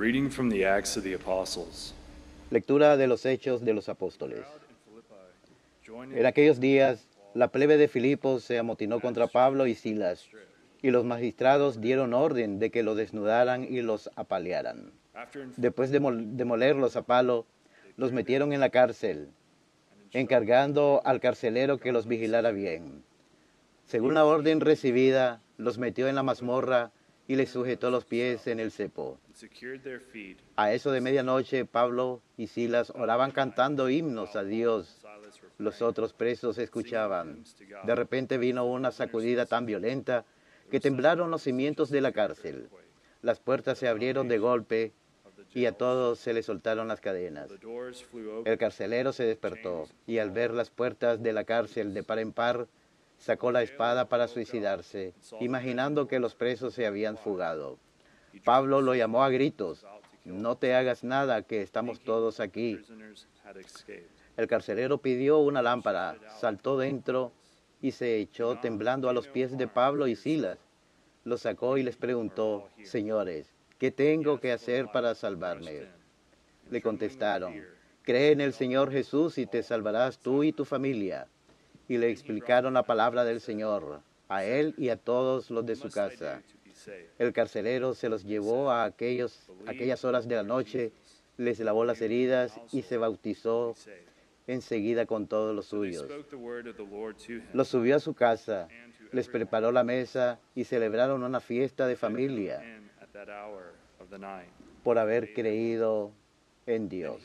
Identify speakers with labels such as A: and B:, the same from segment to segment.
A: reading from the Acts of the Apostles.
B: Lectura de los Hechos de los Apóstoles. En aquellos días, la plebe de Filipos se amotinó contra Pablo y Silas, y los magistrados dieron orden de que los desnudaran y los apalearan. Después de mol- demolerlos a palo, los metieron en la cárcel, encargando al carcelero que los vigilara bien. Según la orden recibida, los metió en la mazmorra y les sujetó los pies en el cepo. A eso de medianoche, Pablo y Silas oraban cantando himnos a Dios. Los otros presos escuchaban. De repente vino una sacudida tan violenta que temblaron los cimientos de la cárcel. Las puertas se abrieron de golpe y a todos se les soltaron las cadenas. El carcelero se despertó y al ver las puertas de la cárcel de par en par, sacó la espada para suicidarse, imaginando que los presos se habían fugado. Pablo lo llamó a gritos, no te hagas nada, que estamos todos aquí. El carcelero pidió una lámpara, saltó dentro y se echó temblando a los pies de Pablo y Silas. Los sacó y les preguntó, señores, ¿qué tengo que hacer para salvarme? Le contestaron, cree en el Señor Jesús y te salvarás tú y tu familia. Y le explicaron la palabra del Señor, a él y a todos los de su casa. El carcelero se los llevó a aquellas horas de la noche, les lavó las heridas y se bautizó enseguida con todos los suyos. Los subió a su casa, les preparó la mesa y celebraron una fiesta de familia por haber creído en Dios.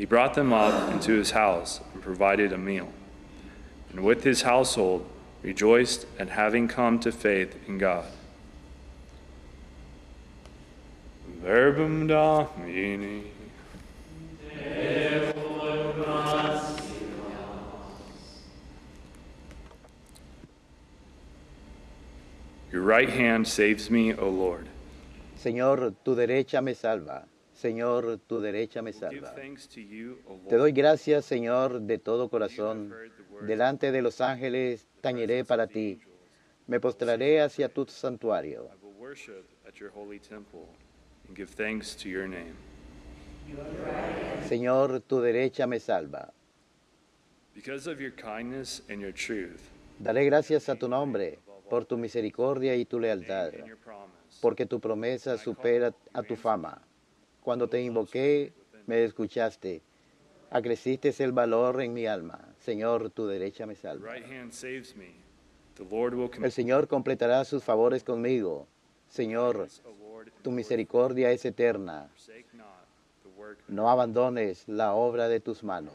A: He brought them up into his house and provided a meal, and with his household rejoiced at having come to faith in God. Verbum Domini. Your right hand saves me, O Lord.
B: Señor, tu derecha me salva. Señor, tu derecha me salva. Te doy gracias, Señor, de todo corazón. Delante de los ángeles tañeré para ti. Me postraré hacia tu santuario. Señor, tu derecha me salva.
A: Because of your kindness and your truth,
B: Daré gracias a tu nombre por tu misericordia y tu lealtad, porque tu promesa supera a tu fama. Cuando te invoqué, me escuchaste. Acreciste el valor en mi alma. Señor, tu derecha me salva. El Señor completará sus favores conmigo. Señor, tu misericordia es eterna. No abandones la obra de tus manos.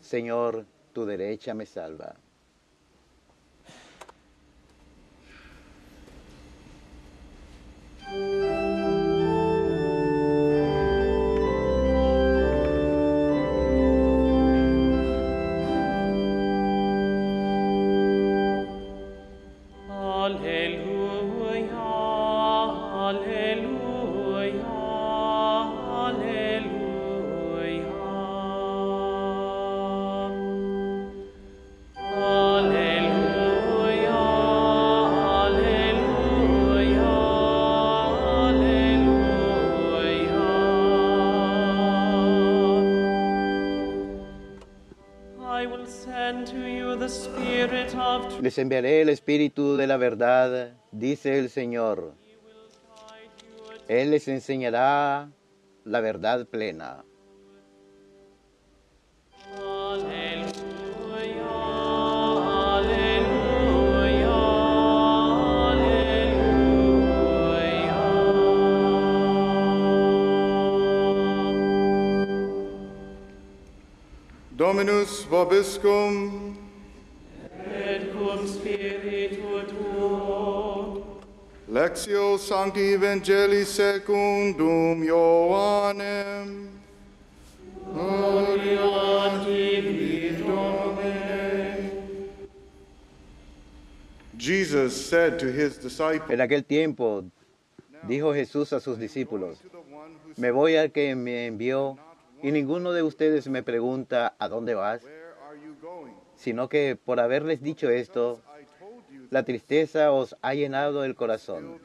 B: Señor, tu derecha me salva. Les enviaré el Espíritu de la verdad, dice el Señor. Él les enseñará la verdad plena.
C: Dominus vobiscum, Lectio Sancti Evangelii secundum Ioannem.
D: gloria tibi,
C: Domine. Jesus said to his disciples,
B: En aquel tiempo dijo Jesús a sus discípulos, me voy al que me envió y ninguno de ustedes me pregunta, ¿a dónde vas? Sino que por haberles dicho esto, la tristeza os ha llenado el corazón.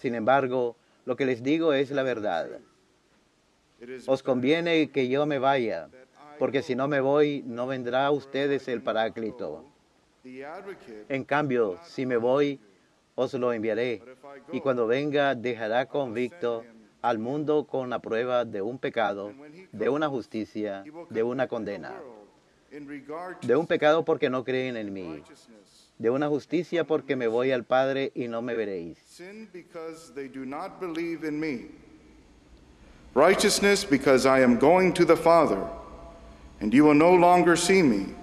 B: Sin embargo, lo que les digo es la verdad. Os conviene que yo me vaya, porque si no me voy, no vendrá a ustedes el Paráclito. En cambio, si me voy, os lo enviaré. Y cuando venga, dejará convicto al mundo con la prueba de un pecado, de una justicia, de una condena. De un pecado porque no creen en mí. De una justicia porque me voy al Padre y no me veréis.
C: Sin because they do not believe in me. Righteousness because I am going to the Father, and you will no longer see me.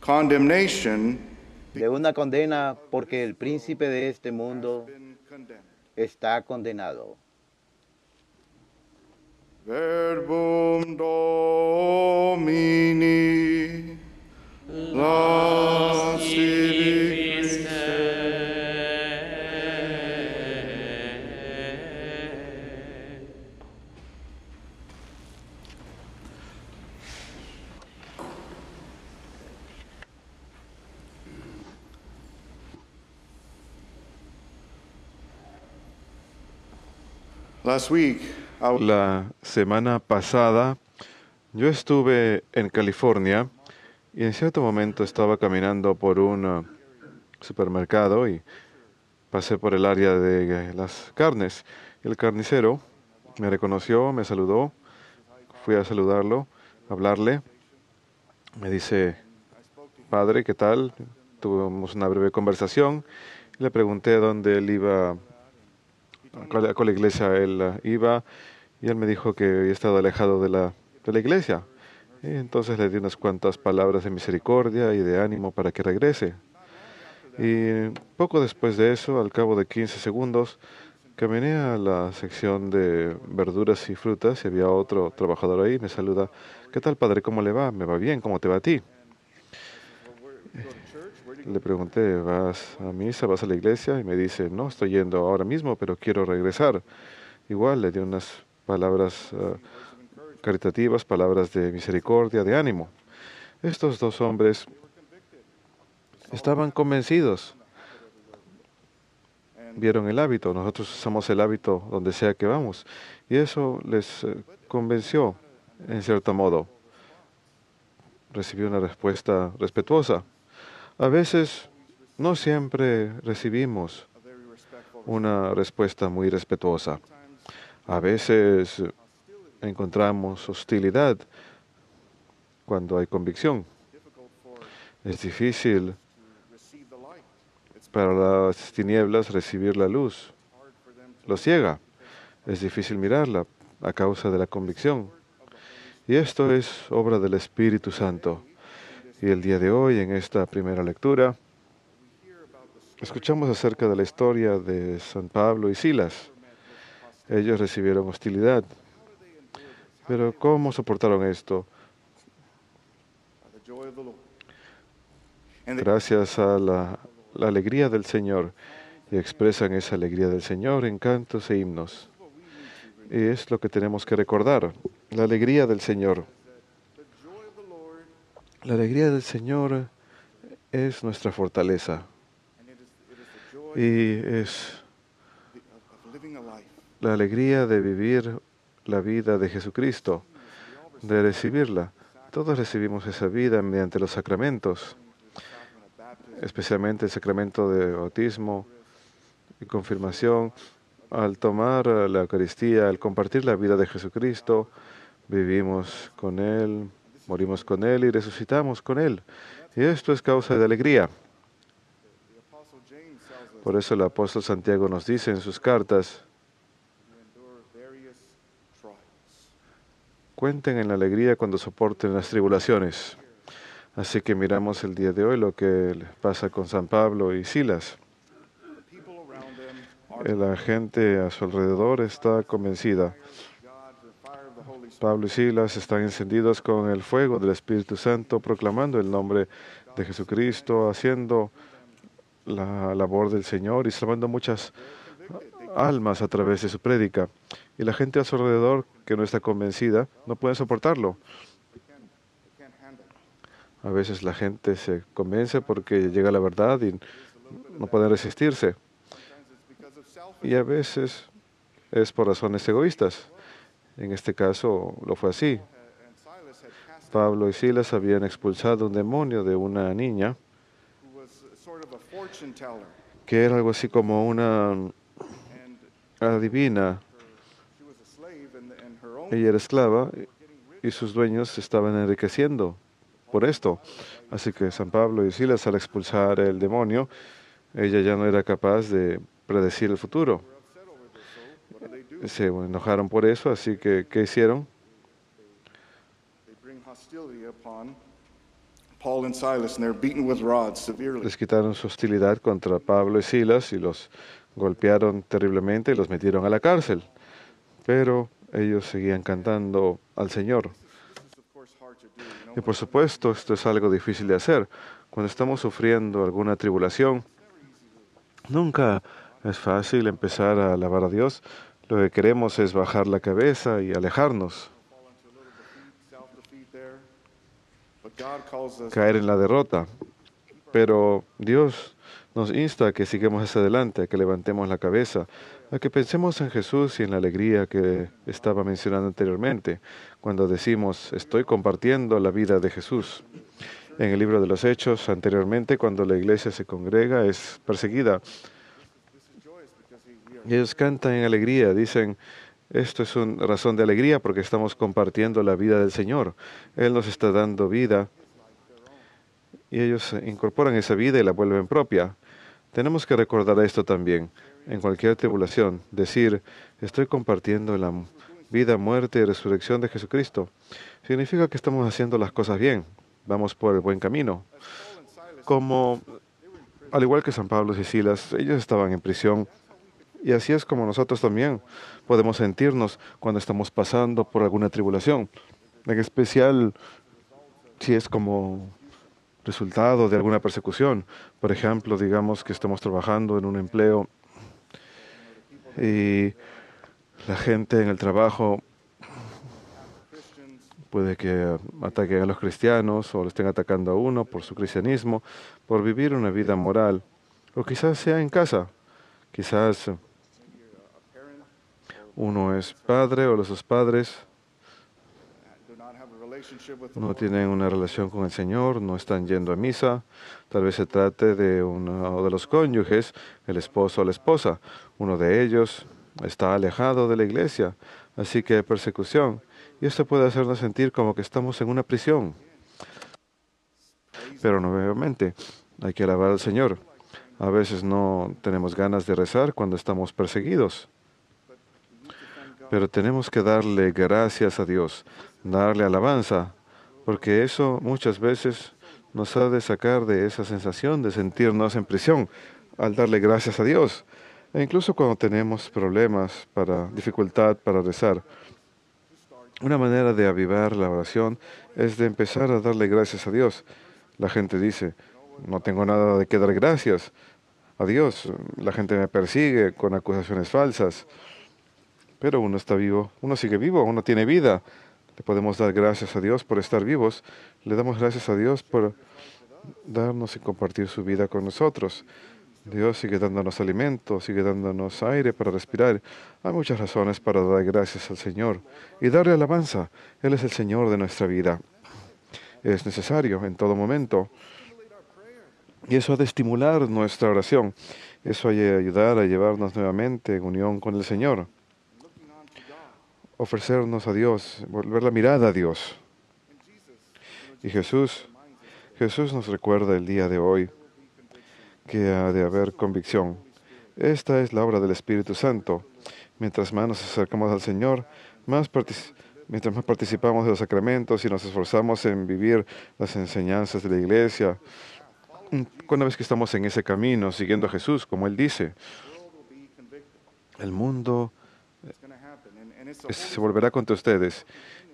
C: Condemnation
B: De una condena porque el príncipe de este mundo está condenado.
C: Verbum Domini.
E: La semana pasada yo estuve en California y en cierto momento estaba caminando por un uh, supermercado y pasé por el área de eh, las carnes. El carnicero me reconoció, me saludó, fui a saludarlo, hablarle. Me dice, padre, ¿qué tal? Tuvimos una breve conversación. Le pregunté dónde él iba a cuál, iglesia él ah, iba y él me dijo que había estado alejado de la iglesia. Y entonces le di unas cuantas palabras de misericordia y de ánimo para que regrese. Y poco después de eso, al cabo de 15 segundos, caminé a la sección de verduras y frutas y había otro trabajador ahí. Me saluda, ¿qué tal padre? ¿Cómo le va? Me va bien, ¿cómo te va a ti? Le pregunté, ¿vas a misa? ¿Vas a la iglesia? Y me dice, no, estoy yendo ahora mismo, pero quiero regresar. Igual le di unas palabras ah, caritativas, palabras de misericordia, de ánimo. Estos dos hombres estaban convencidos. Vieron el hábito, nosotros usamos el hábito donde sea que vamos. Y eso les eh, convenció, en cierto modo. Recibió una respuesta respetuosa. A veces no siempre recibimos una respuesta muy respetuosa. A veces encontramos hostilidad cuando hay convicción. Es difícil para las tinieblas recibir la luz. Lo ciega. Es difícil mirarla a causa de la convicción. Y esto es obra del Espíritu Santo. Y el día de hoy, en esta primera lectura, escuchamos acerca de la historia de San Pablo y Silas. Ellos recibieron hostilidad. Pero ¿cómo soportaron esto? Gracias a la, alegría del Señor. Y expresan esa alegría del Señor en cantos e himnos. Y es lo que tenemos que recordar, la alegría del Señor. La alegría del Señor es nuestra fortaleza y es la alegría de vivir la vida de Jesucristo, de recibirla. Todos recibimos esa vida mediante los sacramentos, especialmente el sacramento de bautismo y confirmación. Al tomar la Eucaristía, al compartir la vida de Jesucristo, vivimos con Él, morimos con Él y resucitamos con Él. Y esto es causa de alegría. Por eso el apóstol Santiago nos dice en sus cartas, Cuenten en la alegría cuando soporten las tribulaciones. Así que miramos el día de hoy lo que pasa con San Pablo y Silas. La gente a su alrededor está convencida. Pablo y Silas están encendidos con el fuego del Espíritu Santo, proclamando el nombre de Jesucristo, haciendo la labor del Señor y salvando muchas almas a través de su prédica. Y la gente a su alrededor que no está convencida no puede soportarlo. A veces la gente se convence porque llega la verdad y no pueden resistirse. Y a veces es por razones egoístas. En este caso lo fue así. Pablo y Silas habían expulsado un demonio de una niña que era algo así como una
C: own
E: Ella era esclava y sus dueños estaban enriqueciendo por esto. Así que San Pablo y Silas al expulsar el demonio, ella ya no era capaz de predecir el futuro. Se enojaron por eso, así que ¿qué hicieron? Les quitaron su hostilidad contra Pablo y Silas y los golpearon terriblemente y los metieron a la cárcel. Pero ellos seguían cantando al Señor. Y por supuesto, esto es algo difícil de hacer. Cuando estamos sufriendo alguna tribulación, nunca es fácil empezar a alabar a Dios. Lo que queremos es bajar la cabeza y alejarnos, caer en la derrota. Pero Dios nos insta a que sigamos hacia adelante, a que levantemos la cabeza, a que pensemos en Jesús y en la alegría que estaba mencionando anteriormente, cuando decimos, estoy compartiendo la vida de Jesús. En el libro de los Hechos, anteriormente, cuando la iglesia se congrega, es perseguida. Y ellos cantan en alegría, dicen, esto es una razón de alegría porque estamos compartiendo la vida del Señor. Él nos está dando vida y ellos incorporan esa vida y la vuelven propia. Tenemos que recordar esto también en cualquier tribulación, decir, estoy compartiendo la vida, muerte y resurrección de Jesucristo. Significa que estamos haciendo las cosas bien, vamos por el buen camino. Como, al igual que San Pablo y Silas, ellos estaban en prisión y así es como nosotros también podemos sentirnos cuando estamos pasando por alguna tribulación. En especial si es como resultado de alguna persecución. Por ejemplo, digamos que estamos trabajando en un empleo y la gente en el trabajo puede que ataquen a los cristianos o le estén atacando a uno por su cristianismo, por vivir una vida moral. O quizás sea en casa. Quizás uno es padre o los dos padres
C: do not have a relationship with the
E: no tienen una relación con el Señor, no están yendo a misa. Tal vez se trate de uno de los cónyuges, el esposo o la esposa. Uno de ellos está alejado de la iglesia, así que hay persecución. Y esto puede hacernos sentir como que estamos en una prisión. Pero nuevamente, hay que alabar al Señor. A veces no tenemos ganas de rezar cuando estamos perseguidos. Pero tenemos que darle gracias a Dios, darle alabanza, porque eso muchas veces nos ha de sacar de esa sensación de sentirnos en prisión al darle gracias a Dios. E incluso cuando tenemos problemas, para dificultad para rezar, una manera de avivar la oración es de empezar a darle gracias a Dios. La gente dice, no tengo nada de qué dar gracias a Dios. La gente me persigue con acusaciones falsas. Pero uno está vivo, uno sigue vivo, uno tiene vida. Le podemos dar gracias a Dios por estar vivos. Le damos gracias a Dios por darnos y compartir su vida con nosotros. Dios sigue dándonos alimento, sigue dándonos aire para respirar. Hay muchas razones para dar gracias al Señor y darle alabanza. Él es el Señor de nuestra vida. Es necesario en todo momento. Y eso ha de estimular nuestra oración. Eso ha de ayudar a llevarnos nuevamente en unión con el Señor. Ofrecernos a Dios, volver la mirada a Dios. Y Jesús, Jesús nos recuerda el día de hoy que ha de haber convicción. Esta es la obra del Espíritu Santo. Mientras más nos acercamos al Señor, más mientras más participamos de los sacramentos y nos esforzamos en vivir las enseñanzas de la iglesia, una vez que estamos en ese camino, siguiendo a Jesús, como Él dice, el mundo se volverá contra ustedes.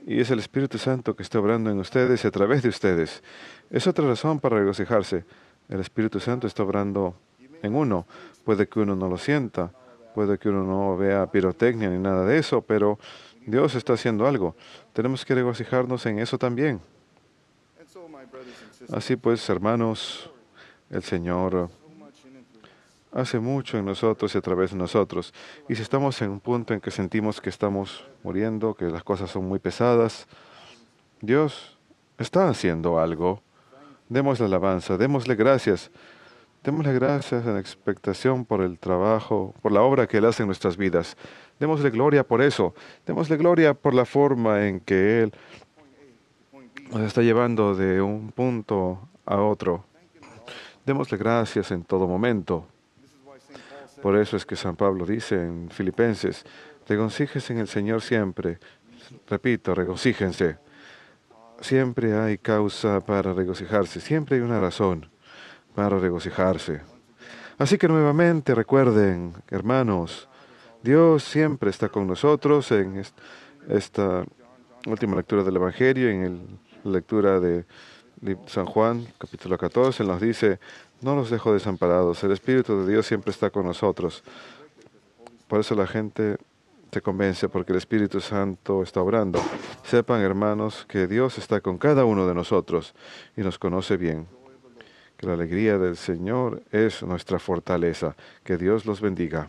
E: Y es el Espíritu Santo que está obrando en ustedes y a través de ustedes. Es otra razón para regocijarse. El Espíritu Santo está obrando en uno. Puede que uno no lo sienta, puede que uno no vea pirotecnia ni nada de eso, pero Dios está haciendo algo. Tenemos que regocijarnos en eso también. Así pues, hermanos, el Señor hace mucho en nosotros y a través de nosotros. Y si estamos en un punto en que sentimos que estamos muriendo, que las cosas son muy pesadas, Dios está haciendo algo. Démosle alabanza, démosle gracias. Démosle gracias en expectación por el trabajo, por la obra que Él hace en nuestras vidas. Démosle gloria por eso. Démosle gloria por la forma en que Él nos está llevando de un punto a otro. Démosle gracias en todo momento. Por eso es que San Pablo dice en Filipenses, regocíjense en el Señor siempre. Repito, regocíjense. Siempre hay causa para regocijarse, siempre hay una razón para regocijarse. Así que nuevamente recuerden, hermanos, Dios siempre está con nosotros en esta última lectura del Evangelio, en la lectura de San Juan, capítulo 14, nos dice, no los dejo desamparados, el Espíritu de Dios siempre está con nosotros. Por eso la gente se convence, porque el Espíritu Santo está obrando. Sepan, hermanos, que Dios está con cada uno de nosotros y nos conoce bien. Que la alegría del Señor es nuestra fortaleza. Que Dios los bendiga.